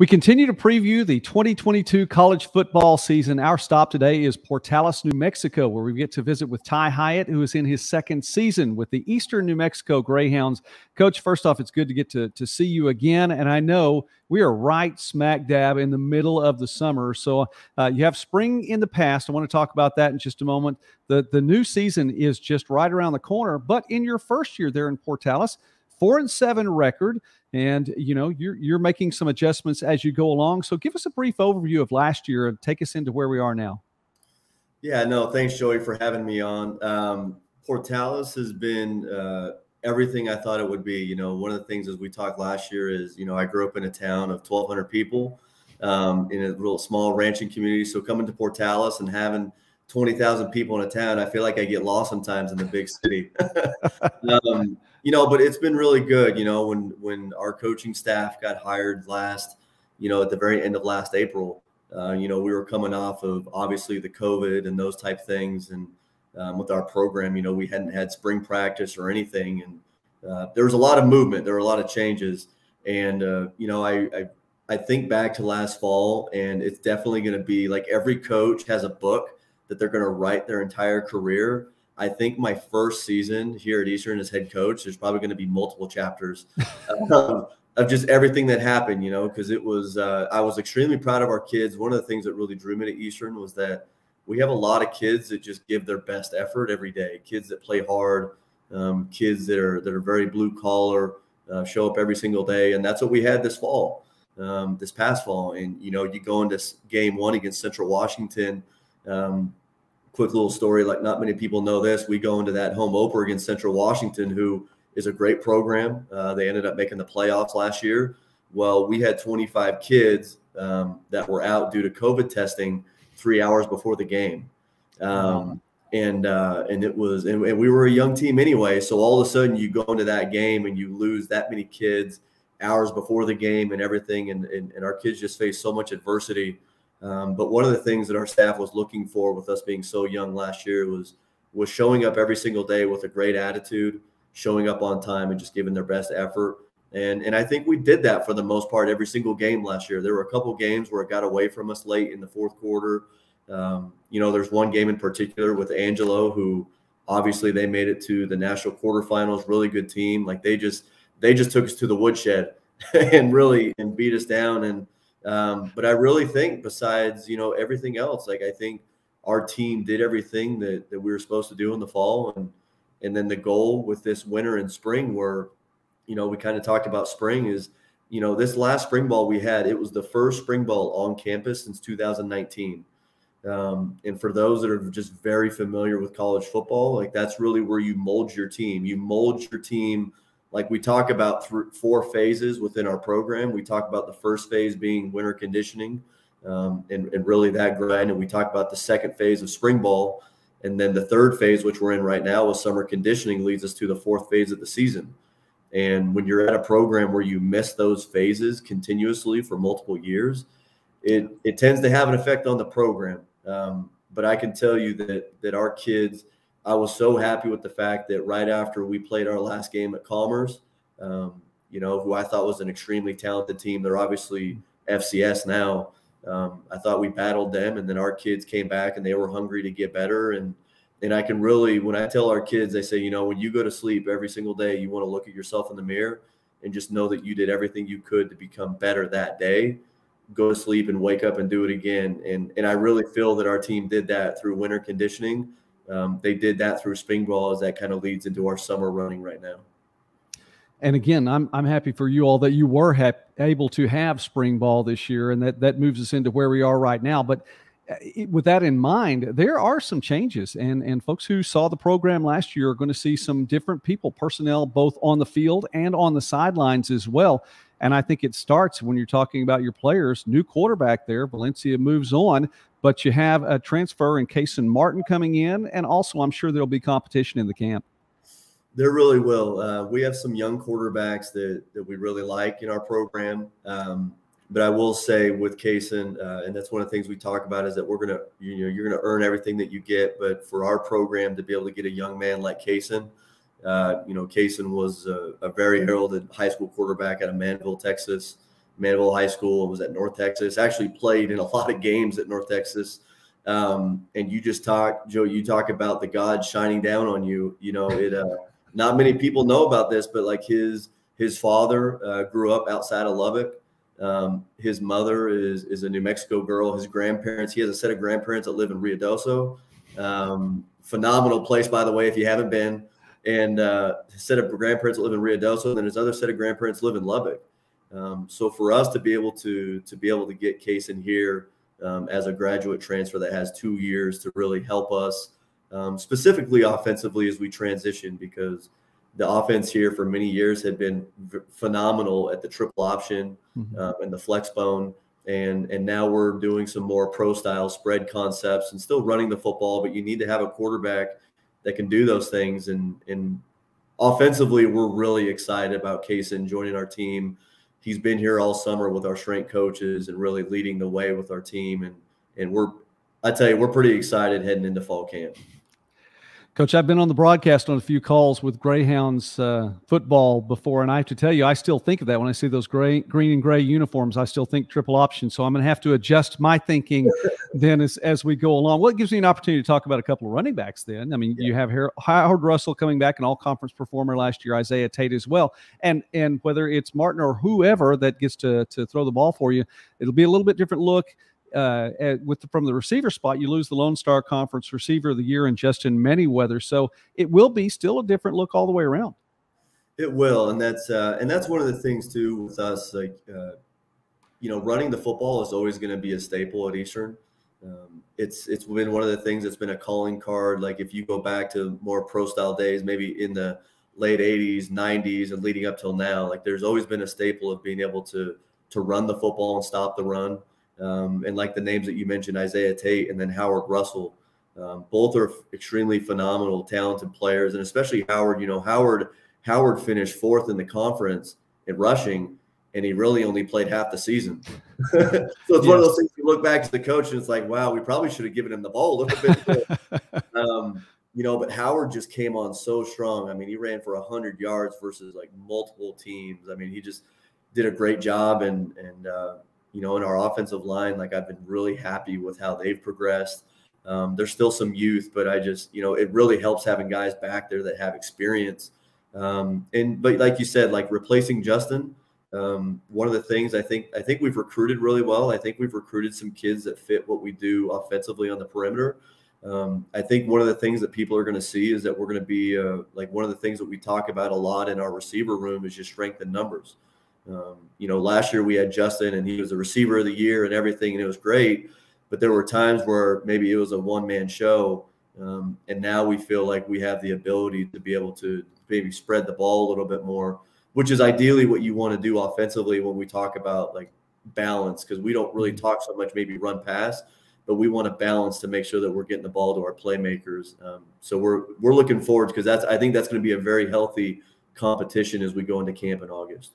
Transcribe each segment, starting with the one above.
We continue to preview the 2022 college football season. Our stop today is Portales, New Mexico, where we get to visit with Tye Hiatt, who is in his second season with the Eastern New Mexico Greyhounds. Coach, first off, it's good to get to, to see you again. And I know we are right smack dab in the middle of the summer. So uh, you have spring in the past. I want to talk about that in just a moment. The, the new season is just right around the corner. But in your first year there in Portales, four and seven record, and you know you're you're making some adjustments as you go along. So give us a brief overview of last year and take us into where we are now. Yeah, no, thanks, Joey, for having me on. Um, Portales has been uh, everything I thought it would be. You know, one of the things as we talked last year is, you know, I grew up in a town of 1,200 people um, in a little small ranching community. So coming to Portales and having 20,000 people in a town, I feel like I get lost sometimes in the big city. um, you know, but it's been really good. You know, when when our coaching staff got hired last, you know, at the very end of last April, uh, you know, we were coming off of obviously the COVID and those type things, and um, with our program, you know, we hadn't had spring practice or anything, and uh, there was a lot of movement. There were a lot of changes, and uh, you know, I, I I think back to last fall, and it's definitely going to be like every coach has a book that they're going to write their entire career I think my first season here at Eastern as head coach, there's probably going to be multiple chapters um, of just everything that happened, you know, because it was, uh, I was extremely proud of our kids. One of the things that really drew me to Eastern was that we have a lot of kids that just give their best effort every day, kids that play hard, um, kids that are, that are very blue collar, uh, show up every single day. And that's what we had this fall, um, this past fall. And, you know, you go into game one against Central Washington, um, quick little story like not many people know this. We go into that home opener against central washington who is a great program. Uh, they ended up making the playoffs last year. Well we had 25 kids um, that were out due to covid testing three hours before the game. Um, and uh, and it was and, and, we were a young team anyway. So all of a sudden you go into that game and you lose that many kids hours before the game and everything. And, and, and our kids just face so much adversity um, but one of the things that our staff was looking for with us being so young last year was was showing up every single day with a great attitude, showing up on time, and just giving their best effort. And and I think we did that for the most part every single game last year. There were a couple games where it got away from us late in the fourth quarter. Um, you know, there's one game in particular with Angelo who obviously they made it to the national quarterfinals. Really good team. Like they just they just took us to the woodshed and really and beat us down and um, but I really think, besides you know everything else, like I think our team did everything that, that we were supposed to do in the fall, and and then the goal with this winter and spring, where you know we kind of talked about spring, is you know this last spring ball we had, it was the first spring ball on campus since 2019. Um, and for those that are just very familiar with college football, like that's really where you mold your team. You mold your team like we talk about four phases within our program. We talk about the first phase being winter conditioning um, and, and really that grind. And we talk about the second phase of spring ball. And then the third phase, which we're in right now with summer conditioning, leads us to the fourth phase of the season. And when you're at a program where you miss those phases continuously for multiple years, it, it tends to have an effect on the program. Um, but I can tell you that that our kids – I was so happy with the fact that right after we played our last game at Commerce, um, you know, who I thought was an extremely talented team. They're obviously FCS now. Um, I thought we battled them, and then our kids came back and they were hungry to get better. And and I can really, when I tell our kids, they say, you know, when you go to sleep every single day, you want to look at yourself in the mirror and just know that you did everything you could to become better that day. Go to sleep and wake up and do it again. And and I really feel that our team did that through winter conditioning um, they did that through spring ball as that kind of leads into our summer running right now. And again, I'm I'm happy for you all that you were able to have spring ball this year, and that that moves us into where we are right now. But uh, with that in mind, there are some changes, and and folks who saw the program last year are going to see some different people, personnel both on the field and on the sidelines as well. And I think it starts when you're talking about your players. New quarterback there, Valencia moves on, but you have a transfer in Kason Martin coming in, and also I'm sure there'll be competition in the camp. There really will. Uh, we have some young quarterbacks that that we really like in our program. Um, but I will say with Kason, uh, and that's one of the things we talk about is that we're gonna, you know, you're gonna earn everything that you get. But for our program to be able to get a young man like Kason, uh, you know, Kason was a, a, very heralded high school quarterback out of Manville, Texas. Mandeville High School and was at North Texas. Actually played in a lot of games at North Texas. Um, and you just talk, Joe. You talk about the God shining down on you. You know, it. Uh, not many people know about this, but like his his father uh, grew up outside of Lubbock. Um, his mother is is a New Mexico girl. His grandparents, he has a set of grandparents that live in Ruidoso. Um, phenomenal place, by the way, if you haven't been. And uh, his set of grandparents that live in Ruidoso, and then his other set of grandparents live in Lubbock. Um, so for us to be able to to be able to get Kason here um, as a graduate transfer that has two years to really help us um, specifically offensively as we transition because the offense here for many years had been phenomenal at the triple option mm-hmm. uh, and the flex bone. And and now we're doing some more pro style spread concepts and still running the football but you need to have a quarterback that can do those things. And and offensively we're really excited about Kason joining our team he's been here all summer with our strength coaches and really leading the way with our team. And and we're I tell you we're pretty excited heading into fall camp Coach, I've been on the broadcast on a few calls with Greyhounds uh, football before, and I have to tell you, I still think of that when I see those gray, green and gray uniforms. I still think triple option. So I'm going to have to adjust my thinking then as, as we go along. Well, it gives me an opportunity to talk about a couple of running backs then. I mean, yeah. you have Howard Russell coming back, an all conference performer last year, Isaiah Tate as well. And and whether it's Martin or whoever that gets to, to throw the ball for you, it'll be a little bit different look uh, with the, from the receiver spot, you lose the Lone Star Conference Receiver of the Year and Justin Manyweather. So it will be still a different look all the way around. It will, and that's uh, and that's one of the things too with us. Like uh, you know, running the football is always going to be a staple at Eastern. Um, it's it's been one of the things that's been a calling card. Like if you go back to more pro style days, maybe in the late '80s, '90s, and leading up till now, like there's always been a staple of being able to to run the football and stop the run. Um, and like the names that you mentioned, Isaiah Tate and then Howard Russell, um, both are extremely phenomenal, talented players, and especially Howard. You know, Howard Howard finished fourth in the conference in rushing, and he really only played half the season. so it's one of those things you look back to the coach and it's like, wow, we probably should have given him the ball a little bit. um, you know, but Howard just came on so strong. I mean, he ran for hundred yards versus like multiple teams. I mean, he just did a great job, and and uh, you know, in our offensive line, like I've been really happy with how they've progressed. Um, there's still some youth, but I just, you know, it really helps having guys back there that have experience. Um, and but like you said, like replacing Justin, um, one of the things I think I think we've recruited really well. I think we've recruited some kids that fit what we do offensively on the perimeter. Um, I think one of the things that people are going to see is that we're going to be uh, like one of the things that we talk about a lot in our receiver room is just strength in numbers. Um, you know, last year we had Justin and he was the receiver of the year and everything, and it was great. But there were times where maybe it was a one man show. Um, and now we feel like we have the ability to be able to maybe spread the ball a little bit more, which is ideally what you want to do offensively when we talk about like balance, because we don't really talk so much maybe run pass, but we want to balance to make sure that we're getting the ball to our playmakers. Um, so we're we're looking forward because that's I think that's going to be a very healthy competition as we go into camp in August.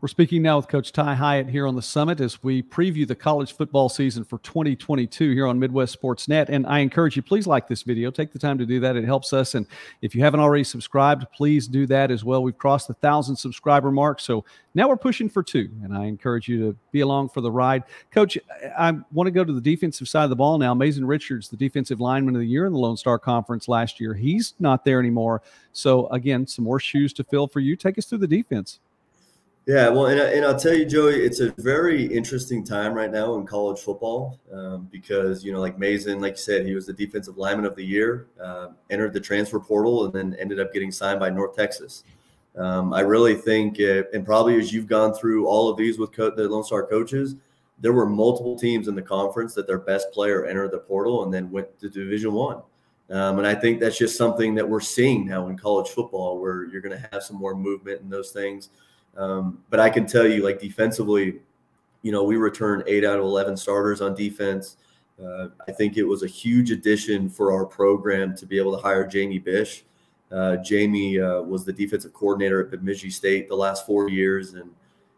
We're speaking now with Coach Tye Hiatt here on the summit as we preview the college football season for 2022 here on Midwest Sports Net. And I encourage you, please like this video. Take the time to do that. It helps us. And if you haven't already subscribed, please do that as well. We've crossed the thousand subscriber mark. So now we're pushing for two. And I encourage you to be along for the ride. Coach, I want to go to the defensive side of the ball now. Mason Richards, the defensive lineman of the year in the Lone Star Conference last year, he's not there anymore. So again, some more shoes to fill for you. Take us through the defense. Yeah, well, and, and I'll tell you, Joey, it's a very interesting time right now in college football um, because, you know, like Mason, like you said, he was the defensive lineman of the year, uh, entered the transfer portal, and then ended up getting signed by North Texas. Um, I really think, uh, and probably as you've gone through all of these with co- the Lone Star coaches, there were multiple teams in the conference that their best player entered the portal and then went to Division One. Um, and I think that's just something that we're seeing now in college football, where you're going to have some more movement and those things. Um, but I can tell you, like defensively, you know, we returned eight out of 11 starters on defense. Uh, I think it was a huge addition for our program to be able to hire Jamie Bish. Uh, Jamie uh, was the defensive coordinator at Bemidji State the last four years, and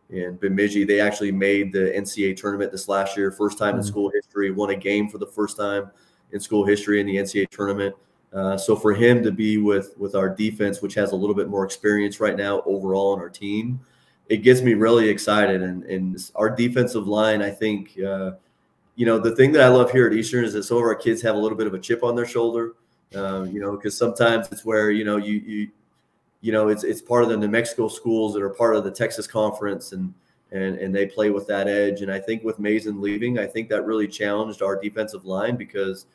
and Bemidji they actually made the NCAA tournament this last year, first time mm-hmm. in school history, won a game for the first time in school history in the NCAA tournament. Uh, so for him to be with with our defense, which has a little bit more experience right now overall on our team, it gets me really excited. And, and our defensive line, I think, uh, you know, the thing that I love here at Eastern is that some of our kids have a little bit of a chip on their shoulder. Um, you know, because sometimes it's where you know you you you know it's it's part of the New Mexico schools that are part of the Texas conference and and and they play with that edge. And I think with Mason leaving, I think that really challenged our defensive line because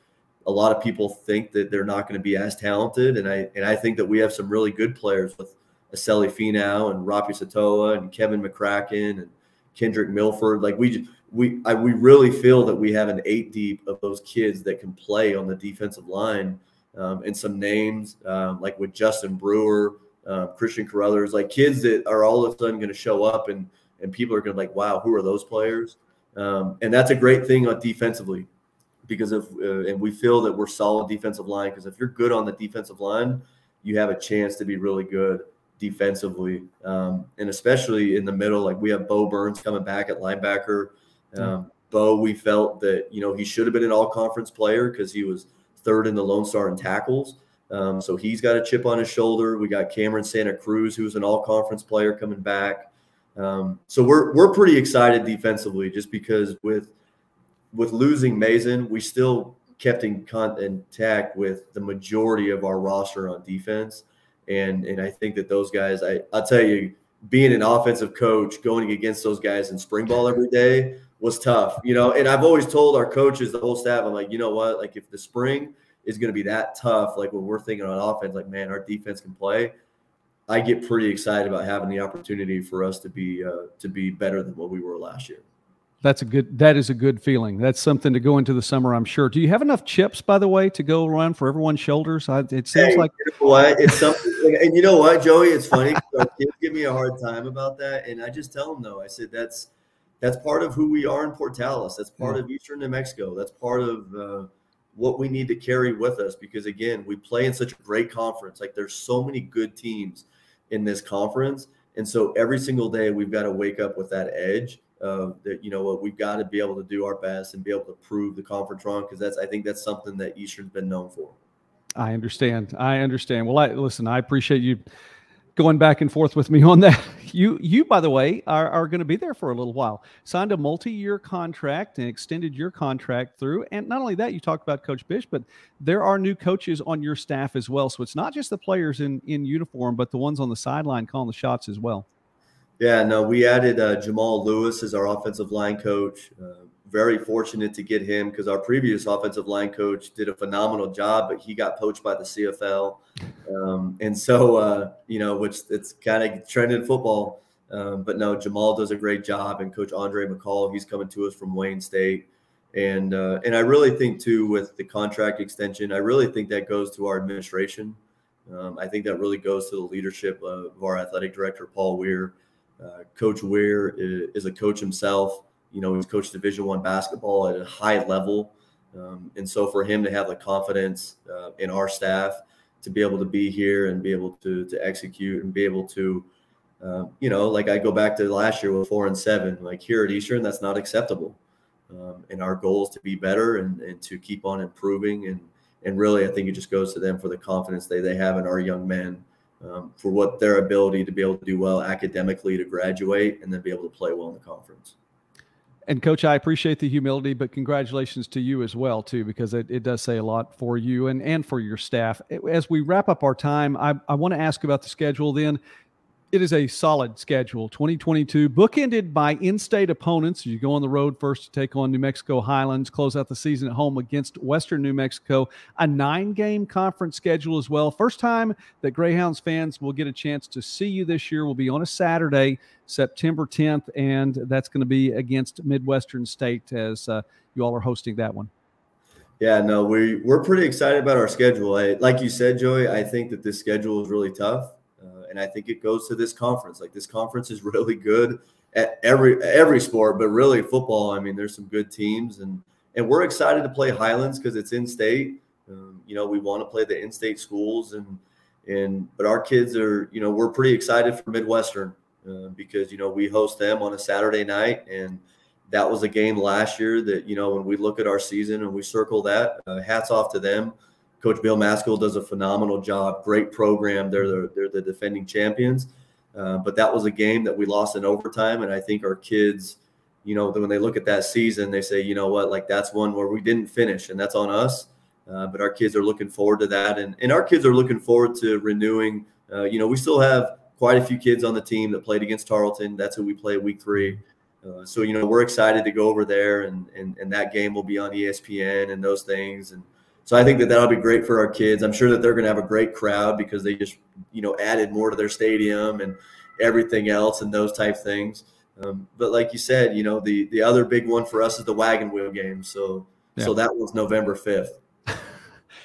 a lot of people think that they're not going to be as talented, and I and I think that we have some really good players with Aseli Finau and Rapi Satoa and Kevin McCracken and Kendrick Milford. Like we we I, we really feel that we have an eight deep of those kids that can play on the defensive line, um, and some names um, like with Justin Brewer, uh, Christian Carruthers, like kids that are all of a sudden going to show up and and people are going to be like, wow, who are those players? Um, and that's a great thing on defensively because if uh, and we feel that we're solid defensive line because if you're good on the defensive line, you have a chance to be really good defensively, um, and especially in the middle. Like we have Bo Burns coming back at linebacker. Um, Bo, we felt that you know he should have been an All Conference player because he was third in the Lone Star in tackles. Um, so he's got a chip on his shoulder. We got Cameron Santa Cruz, who's an All Conference player, coming back. Um, so we're we're pretty excited defensively, just because with with losing Mason, we still kept in contact with the majority of our roster on defense, and and I think that those guys, I I'll tell you, being an offensive coach, going against those guys in spring ball every day was tough, you know. And I've always told our coaches, the whole staff, I'm like, you know what, like if the spring is going to be that tough, like when we're thinking on offense, like man, our defense can play. I get pretty excited about having the opportunity for us to be uh, to be better than what we were last year. That's a good. That is a good feeling. That's something to go into the summer. I'm sure. Do you have enough chips, by the way, to go around for everyone's shoulders? I, it seems hey, like you know what it's something. And you know what, Joey? It's funny. kids give me a hard time about that, and I just tell them though. I said that's that's part of who we are in Portales. That's part yeah. of Eastern New Mexico. That's part of uh, what we need to carry with us because again, we play in such a great conference. Like there's so many good teams in this conference. And so every single day we've got to wake up with that edge of that, you know what, we've got to be able to do our best and be able to prove the conference wrong because that's I think that's something that Eastern's been known for. I understand. I understand. Well, I listen, I appreciate you going back and forth with me on that. You, you, by the way, are, are going to be there for a little while. Signed a multi-year contract and extended your contract through. And not only that, you talked about Coach Bish, but there are new coaches on your staff as well. So it's not just the players in in uniform, but the ones on the sideline calling the shots as well. Yeah, no, we added uh, Jamal Lewis as our offensive line coach. Uh, very fortunate to get him because our previous offensive line coach did a phenomenal job, but he got poached by the CFL. Um, and so, uh, you know, which it's kind of trend in football. Um, but no, Jamal does a great job, and Coach Andre McCall, he's coming to us from Wayne State, and uh, and I really think too with the contract extension, I really think that goes to our administration. Um, I think that really goes to the leadership of our athletic director Paul Weir. Uh, coach Weir is, is, a coach himself. You know, he's coached Division One basketball at a high level, um, and so for him to have the confidence uh, in our staff to be able to be here and be able to to execute and be able to uh, you know like i go back to last year with four and seven like here at eastern that's not acceptable. Um, and our goal is to be better and, and to keep on improving. And and really i think it just goes to them for the confidence they, they have in our young men um, for what their ability to be able to do well academically to graduate and then be able to play well in the conference and coach, I appreciate the humility, but congratulations to you as well too, because it, it does say a lot for you and, and for your staff. As we wrap up our time, I, I want to ask about the schedule then it is a solid schedule. 2022 bookended by in-state opponents you go on the road first to take on new mexico highlands close out the season at home against western new mexico. A nine game conference schedule as well. First time that greyhounds fans will get a chance to see you this year will be on a saturday september 10th and that's going to be against midwestern state as uh, you all are hosting that one. Yeah, no, we we're pretty excited about our schedule. I, like you said, Joey, I think that this schedule is really tough and I think it goes to this conference. Like this conference is really good at every every sport, but really football. I mean, there's some good teams, and and we're excited to play Highlands because it's in state. Um, you know, we want to play the in-state schools, and and but our kids are, you know, we're pretty excited for Midwestern uh, because you know we host them on a Saturday night, and that was a game last year that you know when we look at our season and we circle that, uh, hats off to them. Coach Bill Maskill does a phenomenal job. Great program. They're the, they're the defending champions. Uh, but that was a game that we lost in overtime, and I think our kids, you know, when they look at that season, they say, you know what, like that's one where we didn't finish, and that's on us. Uh, but our kids are looking forward to that, and and our kids are looking forward to renewing. Uh, you know, we still have quite a few kids on the team that played against Tarleton. That's who we play week three. Uh, so you know, we're excited to go over there, and and and that game will be on ESPN and those things, and so I think that that'll be great for our kids. I'm sure that they're going to have a great crowd because they just, you know, added more to their stadium and everything else and those type things. Um, but like you said, you know, the the other big one for us is the wagon wheel game. So yeah. so that was November 5th.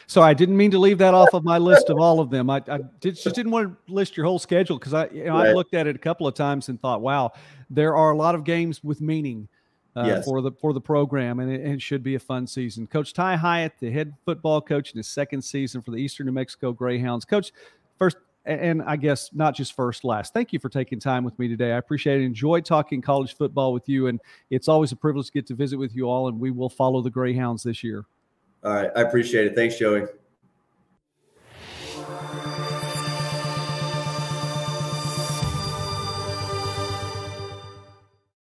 So I didn't mean to leave that off of my list of all of them. I, I did, just didn't want to list your whole schedule because I you know, right. I looked at it a couple of times and thought, wow, there are a lot of games with meaning uh, yes. for the for the program, and it, it, should be a fun season. Coach Tye Hiatt, the head football coach in his second season for the Eastern New Mexico Greyhounds. Coach, first and I guess not just first, last. Thank you for taking time with me today. I appreciate it. Enjoy talking college football with you, and it's always a privilege to get to visit with you all. And we will follow the Greyhounds this year. All right, I appreciate it. Thanks, Joey.